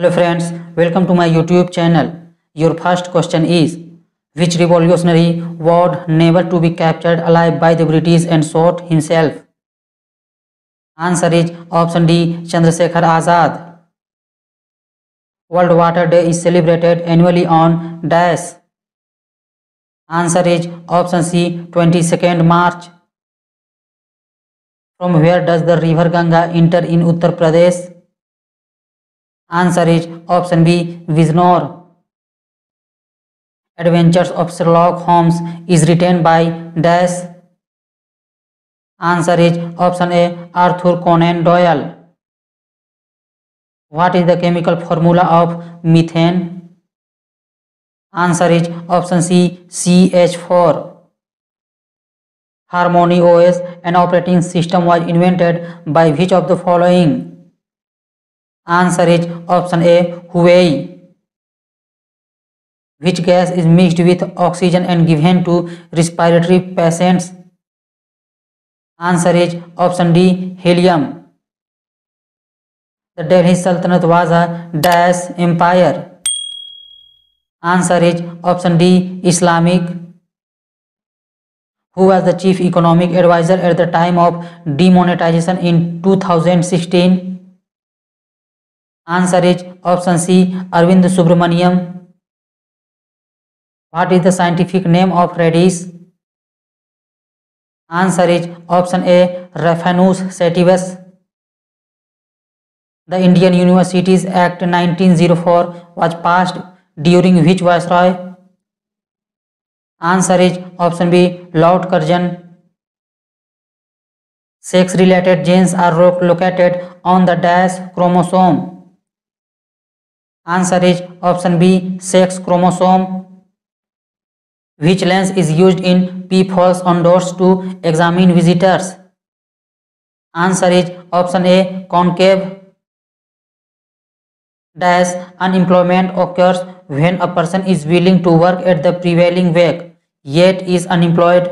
Hello friends, welcome to my YouTube channel. Your first question is, which revolutionary vowed never to be captured alive by the British and shot himself? Answer is option D, Chandrasekhar Azad. World Water Day is celebrated annually on dash. Answer is option C, 22nd March. From where does the river Ganga enter in Uttar Pradesh? Answer is option B, Viznor. Adventures of Sherlock Holmes is written by Dash. Answer is option A, Arthur Conan Doyle. What is the chemical formula of methane? Answer is option C, CH4. Harmony OS, an operating system was invented by which of the following? Answer is option A, Huey, which gas is mixed with oxygen and given to respiratory patients. Answer is option D, helium. The Delhi Sultanate was a dash empire. Answer is option D, Islamic. Who was the chief economic advisor at the time of demonetization in 2016? Answer is option C. Arvind Subramaniam. What is the scientific name of radish? Answer is option A. Raphanus sativus. The Indian Universities Act 1904 was passed during which viceroy? Answer is option B. Lord Curzon. Sex-related genes are located on the dash chromosome. Answer is option B, sex chromosome, which lens is used in peepholes on doors to examine visitors. Answer is option A, concave dash. Unemployment occurs when a person is willing to work at the prevailing wage yet is unemployed.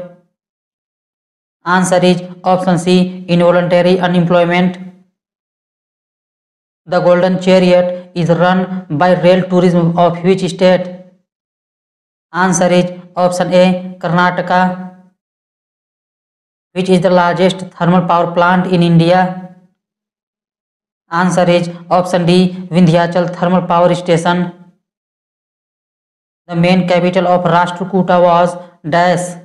Answer is option C, involuntary unemployment. The Golden Chariot is run by rail tourism of which state? Answer is option A Karnataka. Which is the largest thermal power plant in India? Answer is option D Vindhyachal thermal power station. The main capital of Rashtrakuta was dash.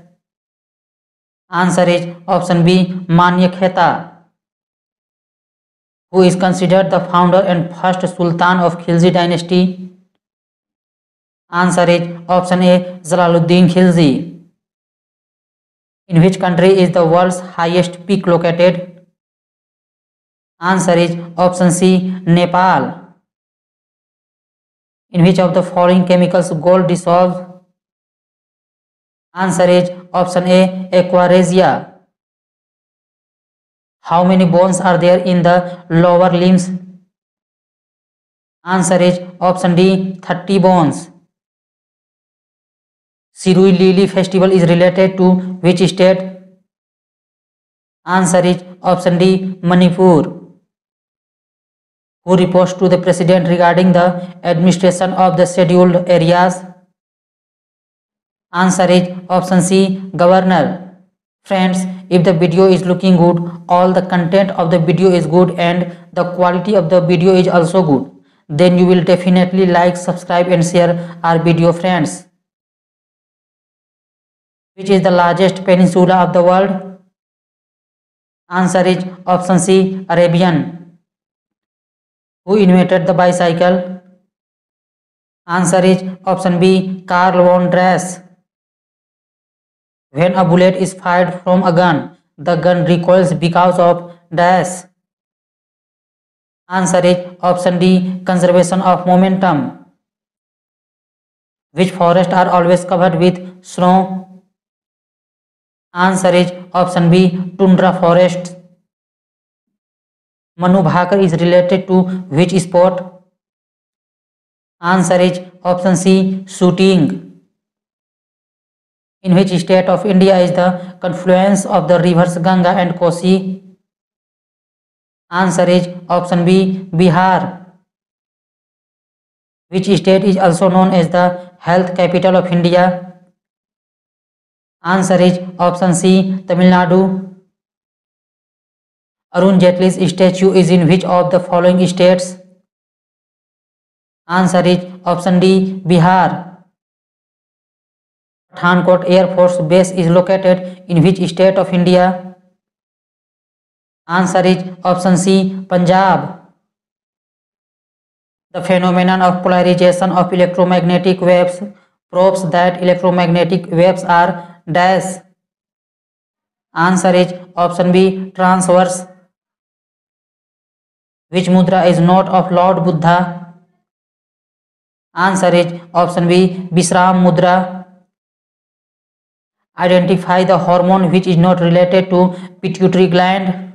Answer is option B Manyakheta. who is considered the founder and first Sultan of Khilji dynasty? Answer is option A Jalaluddin Khilji. In which country is the world's highest peak located? Answer is option C Nepal. In which of the following chemicals gold dissolves? Answer is option A Aquaresia. how many bones are there in the lower limbs answer is option d 30 bones sirui lili festival is related to which state answer is option d manipur who reports to the president regarding the administration of the scheduled areas answer is option c governor friends if the video is looking good all the content of the video is good and the quality of the video is also good then you will definitely like subscribe and share our video friends which is the largest peninsula of the world answer is option c arabian who invented the bicycle answer is option b carl von dress When a bullet is fired from a gun, the gun recoils because of dash. Answer is option D conservation of momentum. Which forests are always covered with snow? Answer is option B tundra forest. Manu Bhakar is related to which sport? Answer is option C shooting. in which state of India is the confluence of the rivers Ganga and Kosi? Answer is option B, Bihar. Which state is also known as the health capital of India? Answer is option C, Tamil Nadu. Arun Jaitley's statue is in which of the following states? Answer is option D, Bihar. Thankot Air Force Base is located in which state of India? Answer is option C, Punjab. The phenomenon of polarization of electromagnetic waves proves that electromagnetic waves are dash. Answer is option B, transverse. Which mudra is not of Lord Buddha? Answer is option B, Vishram mudra. identify the hormone which is not related to pituitary gland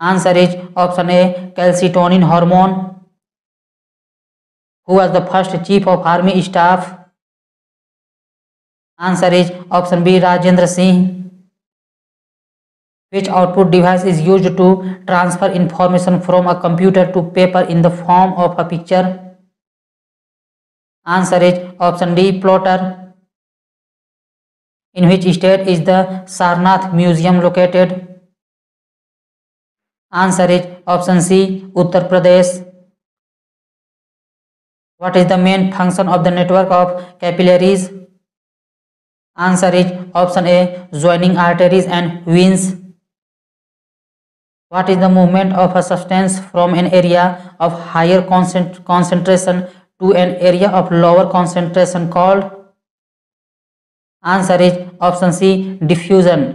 answer is option a calcitonin hormone who was the first chief of army staff answer is option b rajendra singh which output device is used to transfer information from a computer to paper in the form of a picture answer is option d plotter In which state is the Sarnath Museum located? Answer is option C, Uttar Pradesh. What is the main function of the network of capillaries? Answer is option A, joining arteries and veins. What is the movement of a substance from an area of higher concent concentration to an area of lower concentration called? Answer is option C diffusion